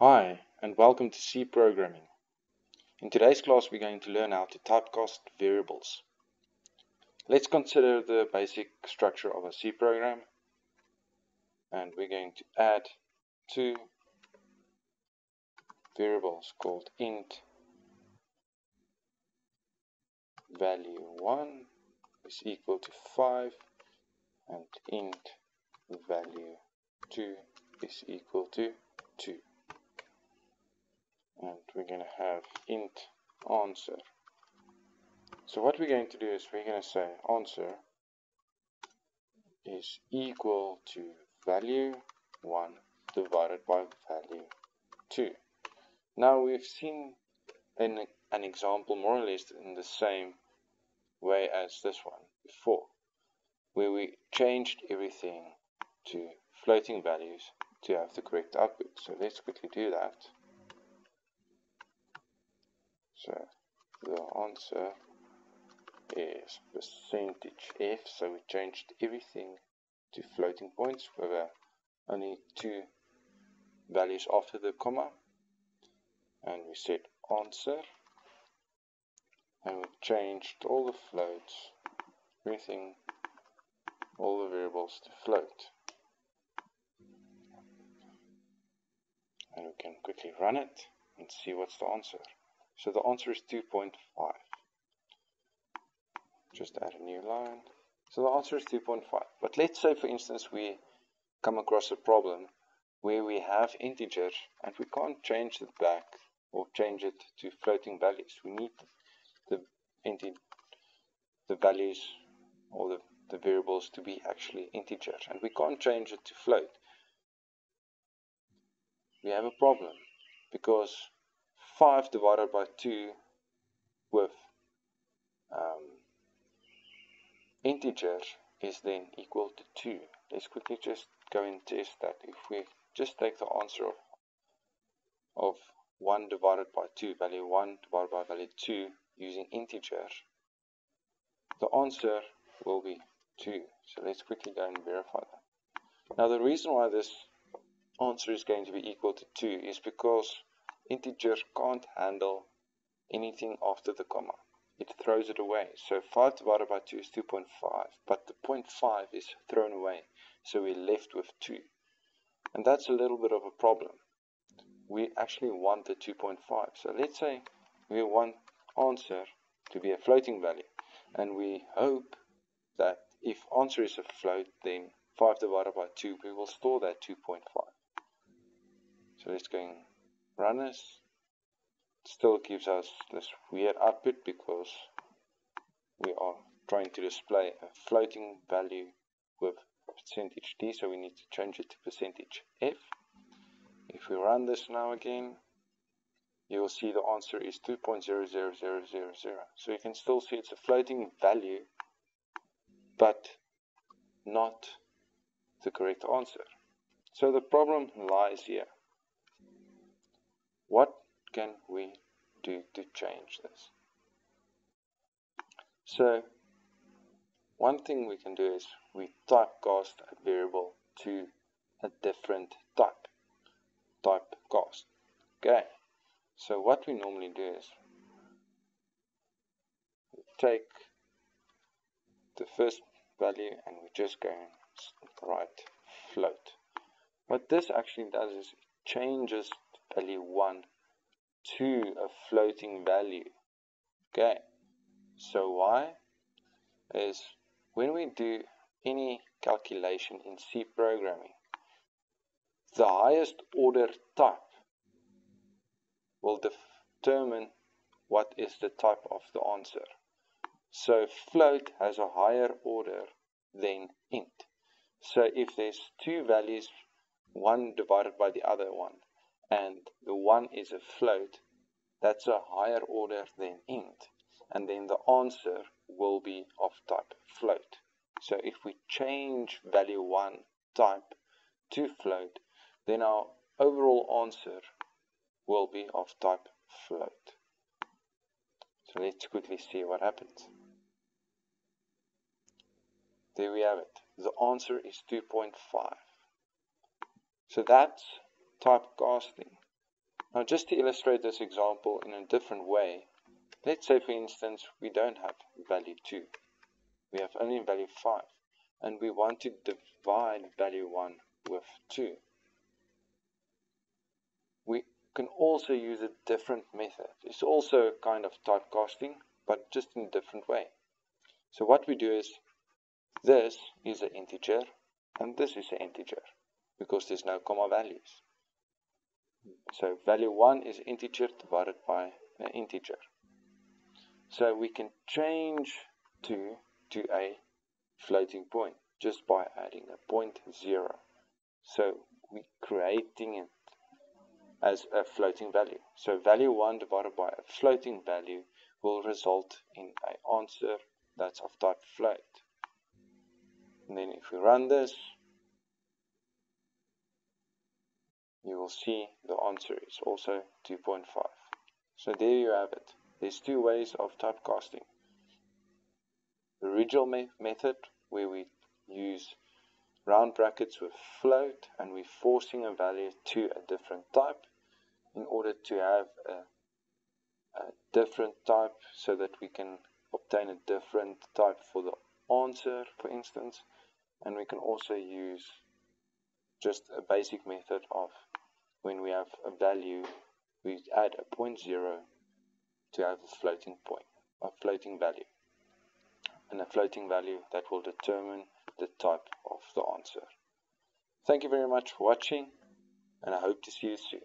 Hi, and welcome to C Programming. In today's class, we're going to learn how to typecast variables. Let's consider the basic structure of a C program. And we're going to add two variables called int value 1 is equal to 5 and int value 2 is equal to 2 and we're going to have int answer. So what we're going to do is we're going to say answer is equal to value 1 divided by value 2. Now we've seen an, an example more or less in the same way as this one before, where we changed everything to floating values to have the correct output. So let's quickly do that. So the answer is percentage f. So we changed everything to floating points with only two values after the comma. And we said answer. And we changed all the floats, everything, all the variables to float. And we can quickly run it and see what's the answer. So the answer is 2.5. Just add a new line. So the answer is 2.5. But let's say, for instance, we come across a problem where we have integers and we can't change it back or change it to floating values. We need the integer the values or the, the variables to be actually integers and we can't change it to float. We have a problem because 5 divided by 2 with um, integer is then equal to 2. Let's quickly just go and test that. If we just take the answer of, of 1 divided by 2, value 1 divided by value 2 using integer, the answer will be 2. So let's quickly go and verify that. Now the reason why this answer is going to be equal to 2 is because Integers can't handle anything after the comma. It throws it away. So 5 divided by 2 is 2.5, but the 0.5 is thrown away. So we're left with 2. And that's a little bit of a problem. We actually want the 2.5. So let's say we want answer to be a floating value. And we hope that if answer is a float, then 5 divided by 2, we will store that 2.5. So let's go runners still gives us this weird output because we are trying to display a floating value with percentage d so we need to change it to percentage f. If we run this now again you will see the answer is 2.00000 so you can still see it's a floating value but not the correct answer. So the problem lies here what can we do to change this? So, one thing we can do is we typecast a variable to a different type. Typecast. Okay. So what we normally do is take the first value and we just go and write float. What this actually does is it changes value 1 to a floating value. Okay, so why? Is when we do any calculation in C programming, the highest order type will determine what is the type of the answer. So float has a higher order than int. So if there's two values, one divided by the other one, and the one is a float, that's a higher order than int. And then the answer will be of type float. So if we change value 1 type to float, then our overall answer will be of type float. So let's quickly see what happens. There we have it. The answer is 2.5. So that's typecasting. Now just to illustrate this example in a different way, let's say for instance we don't have value 2. We have only value 5 and we want to divide value 1 with 2. We can also use a different method. It's also a kind of typecasting, but just in a different way. So what we do is, this is an integer, and this is an integer, because there's no comma values. So value 1 is integer divided by an integer. So we can change 2 to a floating point just by adding a point 0. So we're creating it as a floating value. So value 1 divided by a floating value will result in an answer that's of type float. And then if we run this, you will see the answer is also 2.5. So there you have it. There's two ways of typecasting. The original me method where we use round brackets with float and we're forcing a value to a different type in order to have a, a different type so that we can obtain a different type for the answer for instance and we can also use just a basic method of when we have a value we add a point zero to have a floating point a floating value and a floating value that will determine the type of the answer. Thank you very much for watching and I hope to see you soon.